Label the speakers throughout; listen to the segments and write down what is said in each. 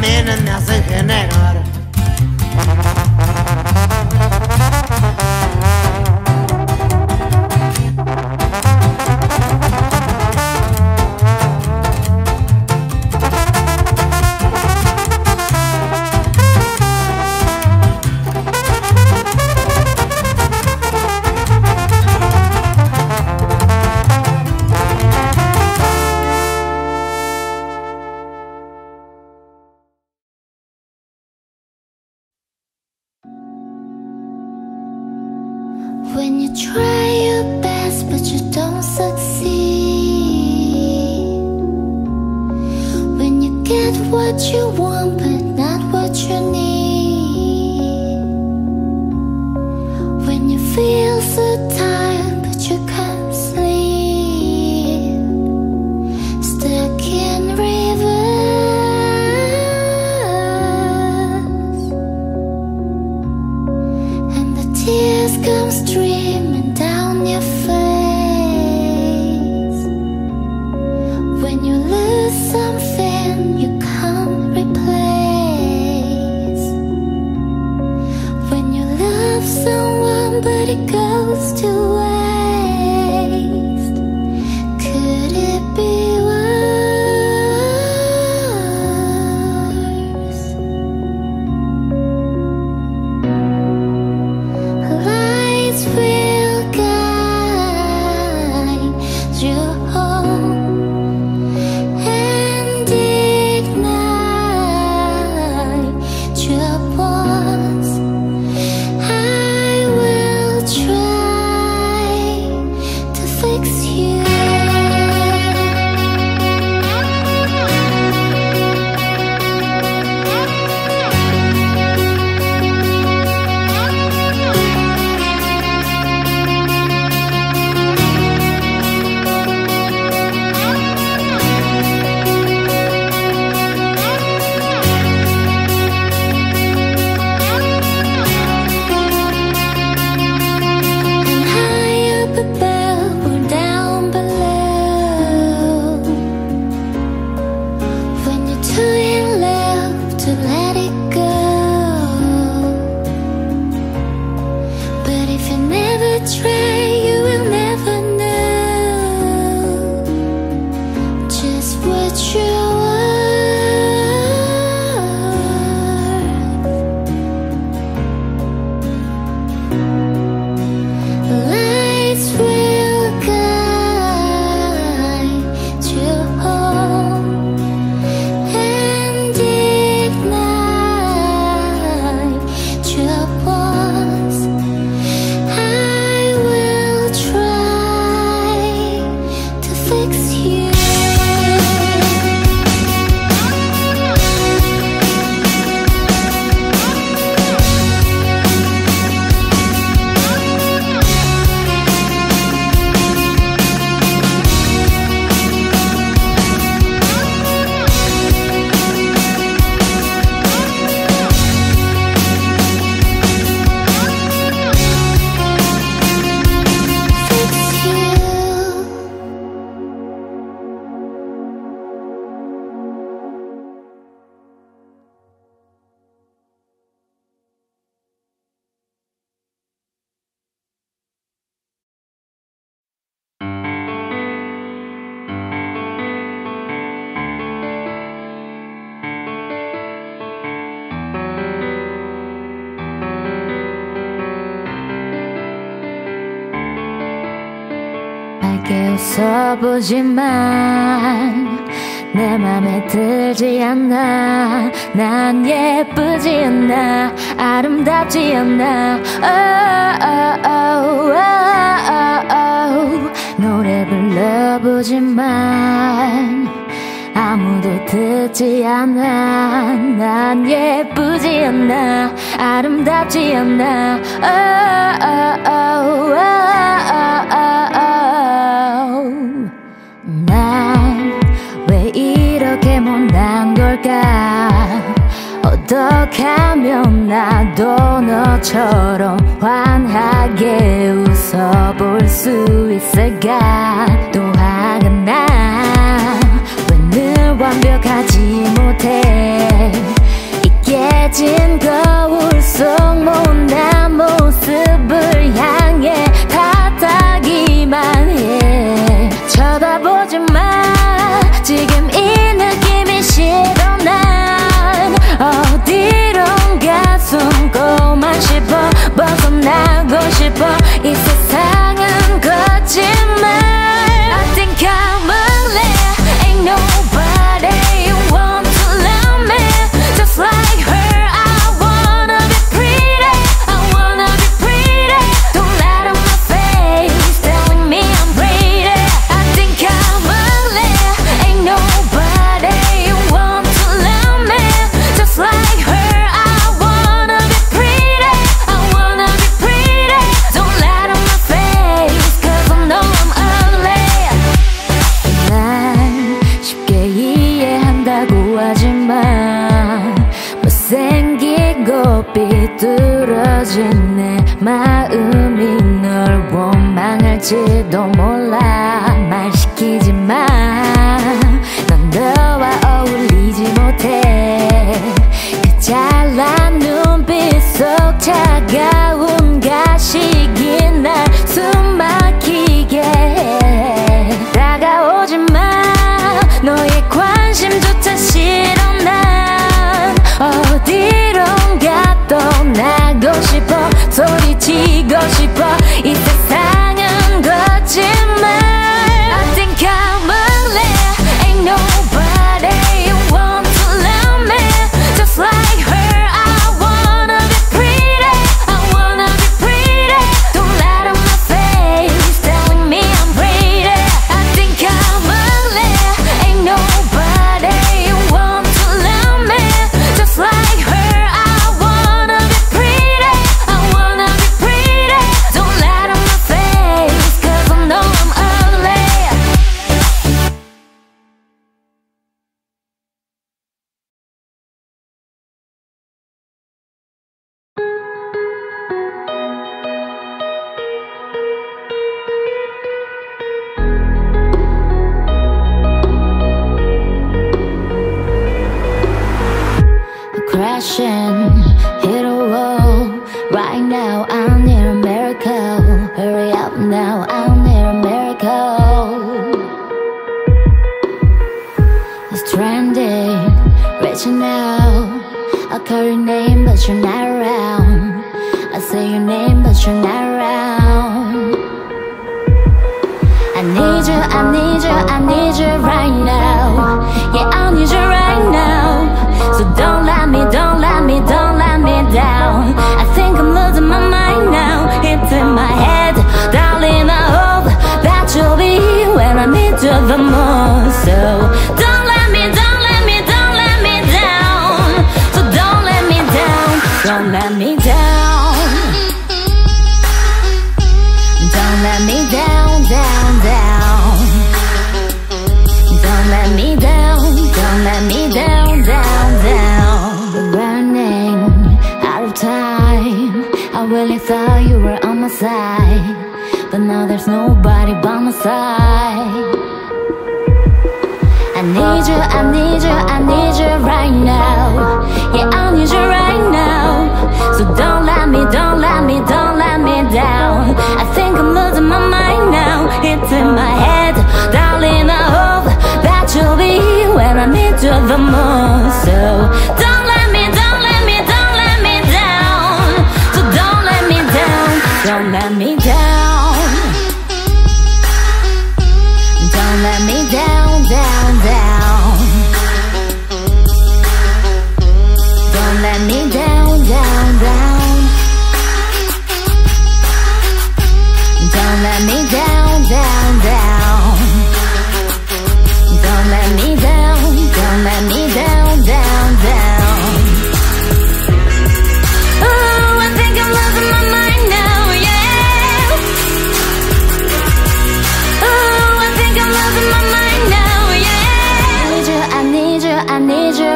Speaker 1: puros benjamines 깨어서 보지만 내 맘에 들지 않아 난 예쁘지 않아 아름답지 않아 oh, oh, oh, 노래 불러보지만 아무도 듣지 않아 난 예쁘지 않아 아름답지 않아 어떻게 하면 나도 너처럼 환하게 웃어볼 수 있을까? 또 화가 나왜늘 완벽하지 못해? 이 깨진 거울 속 못난 모습을 향해 바닥이만 해. 쳐다보 만나고 싶어 I call your name but you're not around. I say your name but you're not around. I need you, I need you, I need you right now. Yeah, I need you right now. So don't let me, don't let I need you, I need you right now.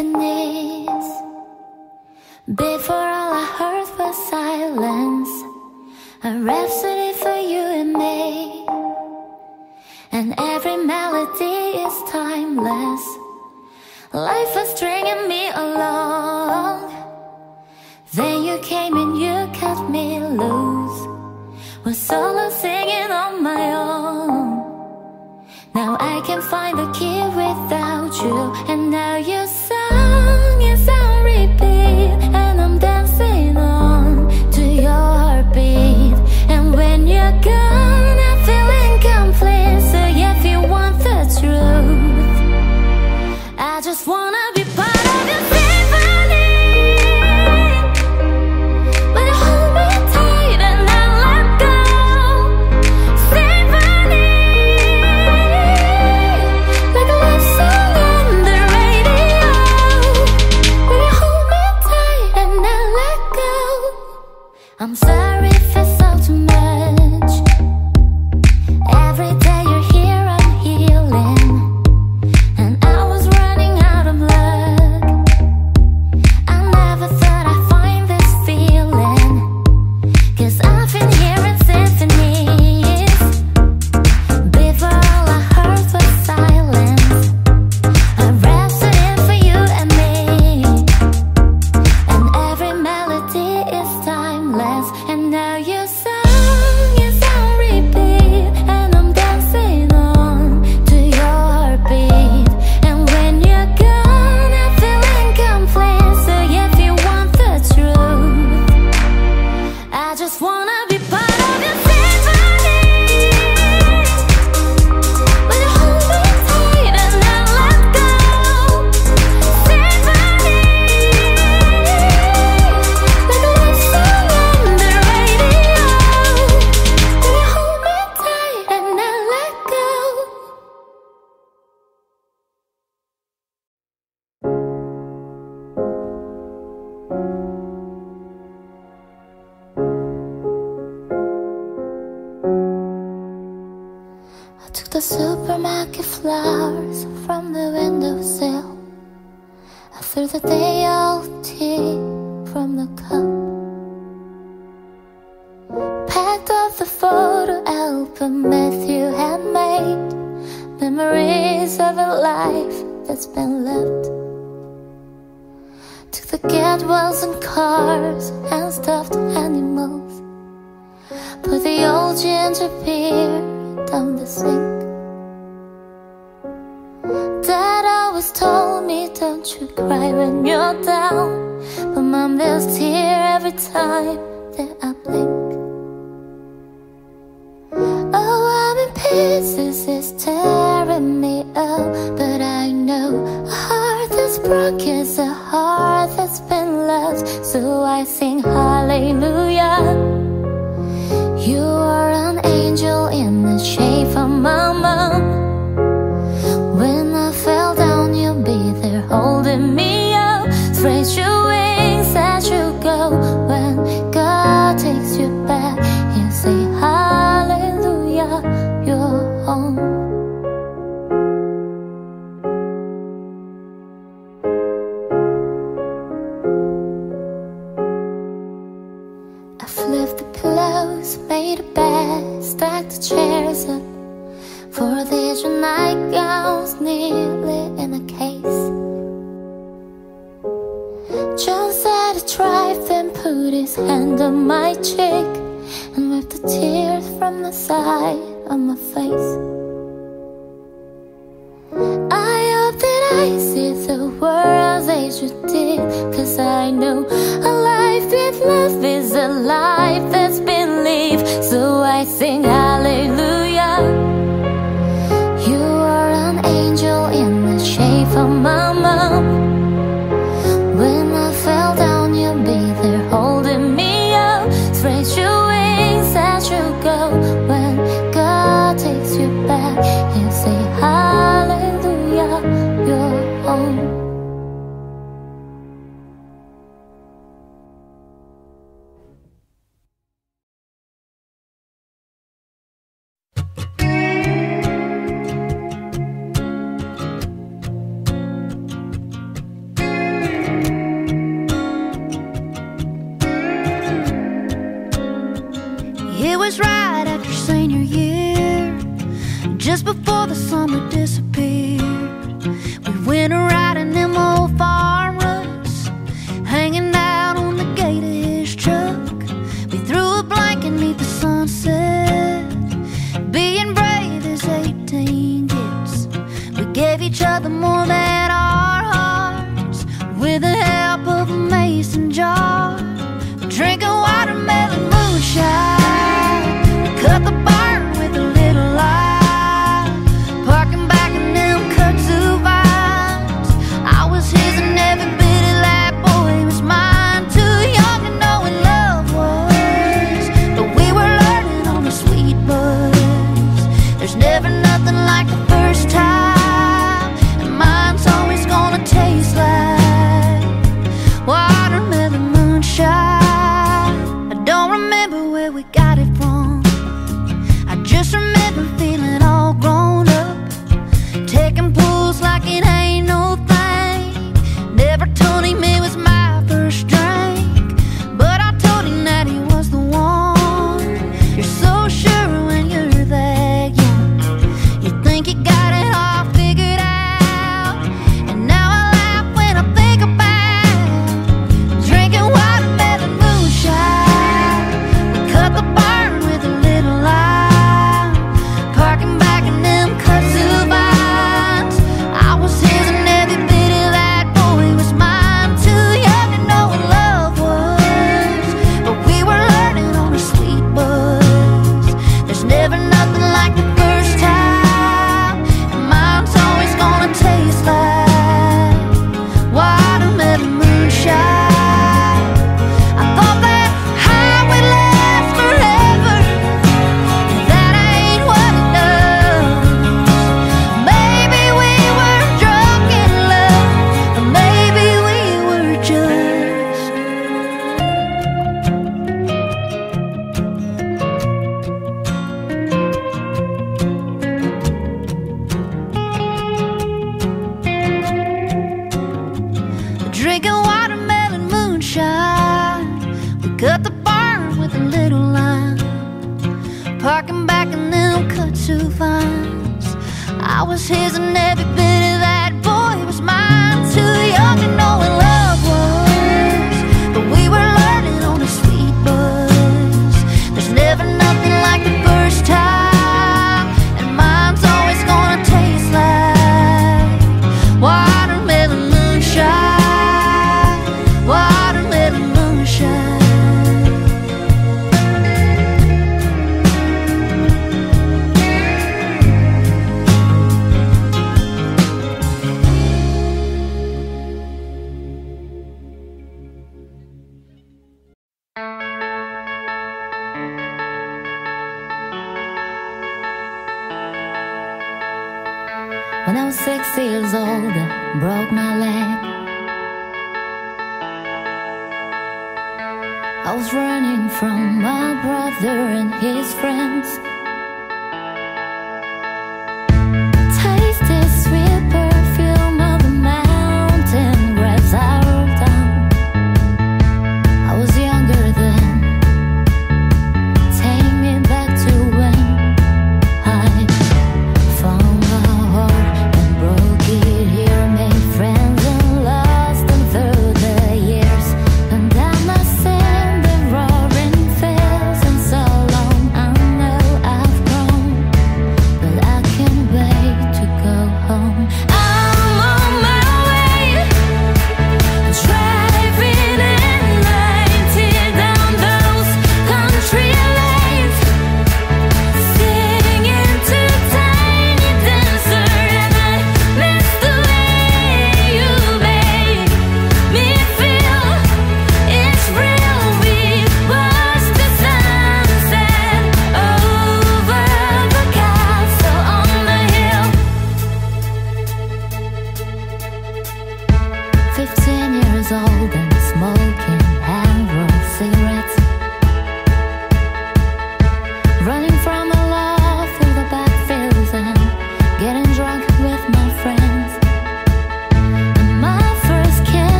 Speaker 1: infinite. Before all I heard was silence, a rhapsody for you and me. And every melody is timeless. Life was stringing me along. Then you came and you cut me loose. Was solo singing on my own. Now I can find the key without you, and now. With the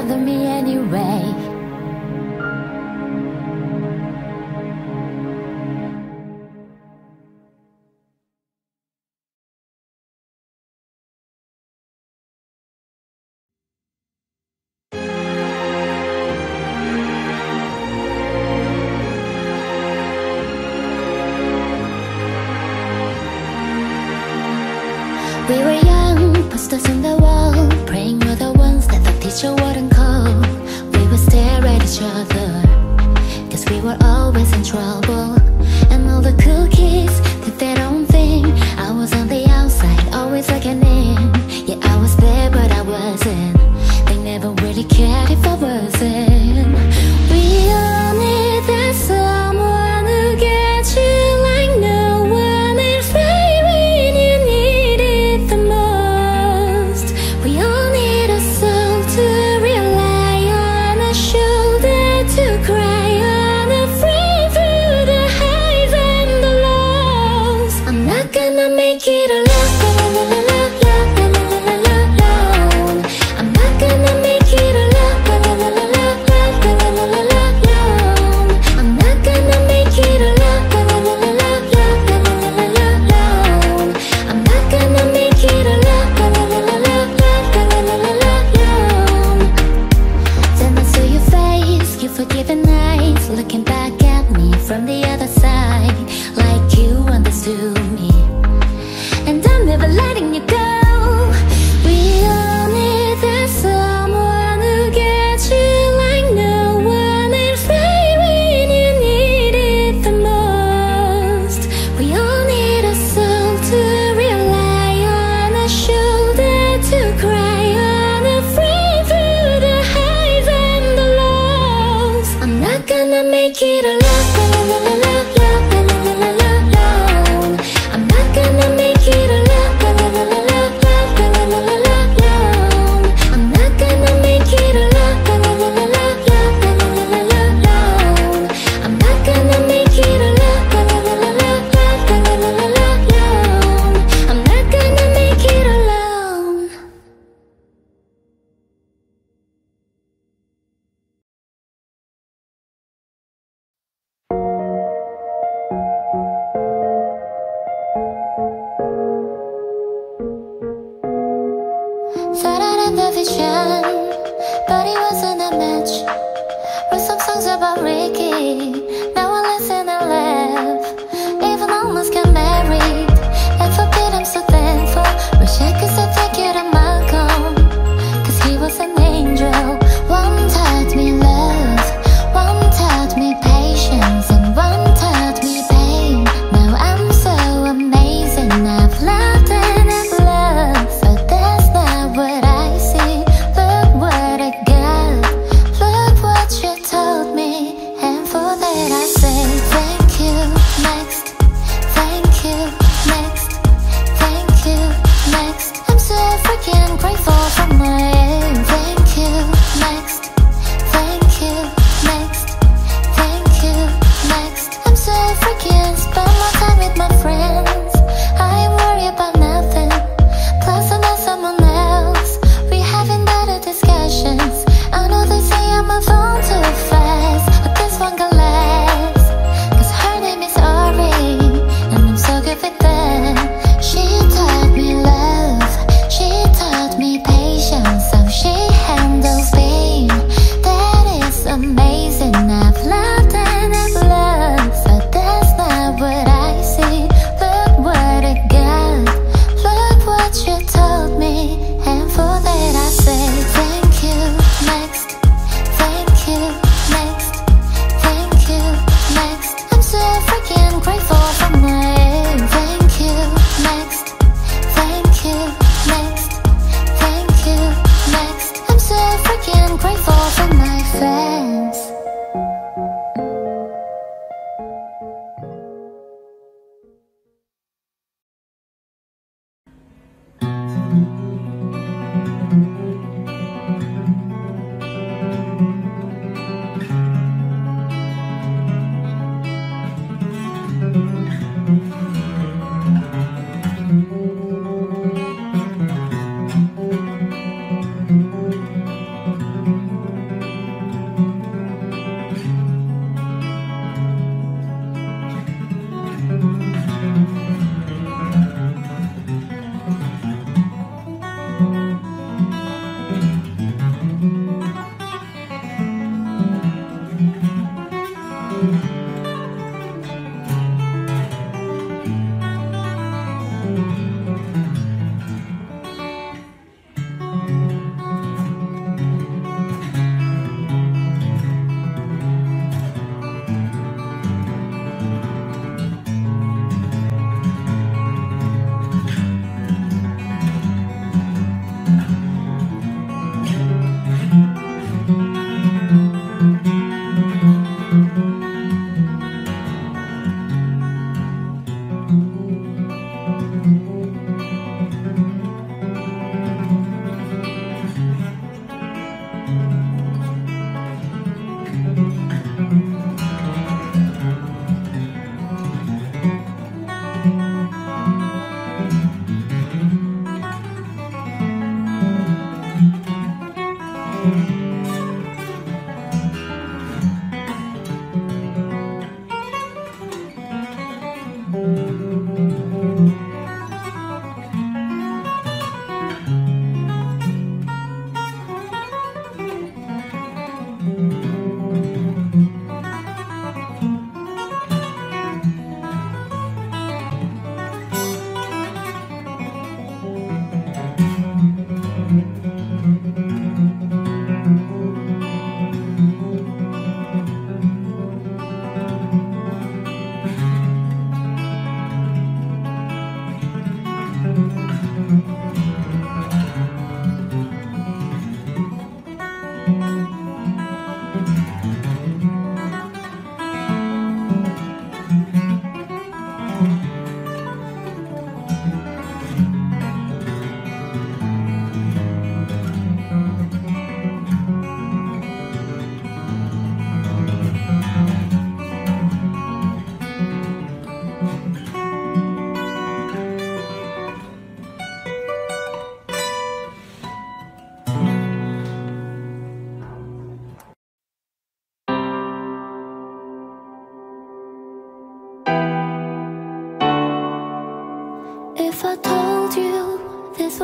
Speaker 1: bothered me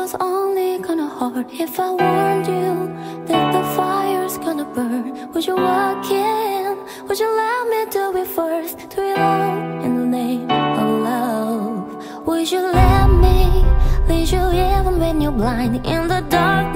Speaker 1: If I warned you that the fire's gonna burn, would you walk in? Would you let me do it first? Do it all in the name of love? Would you let me lead you even when you're blind in the darkness,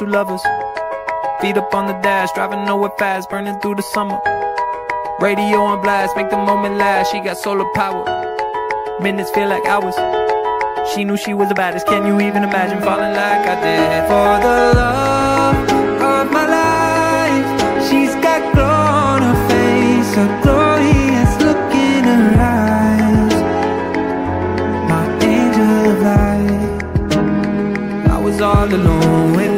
Speaker 1: Two lovers. Feet up on the dash, driving nowhere fast, burning through the summer. Radio on blast, make the moment last. She got solar power. Minutes feel like hours. She knew she was the baddest. Can you even imagine falling like I did? For the love of my life, she's got glow on her face, a glorious look in her eyes. My angel of light. I was all alone